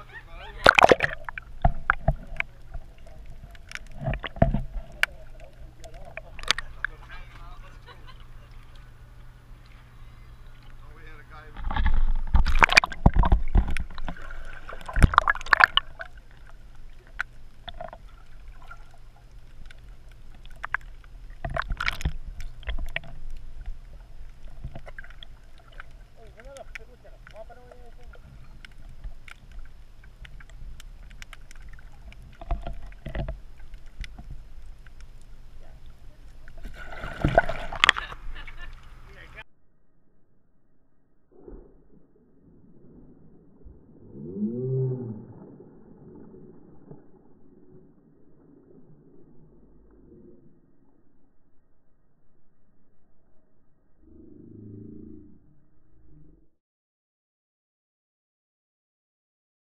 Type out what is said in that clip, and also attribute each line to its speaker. Speaker 1: fucking mother.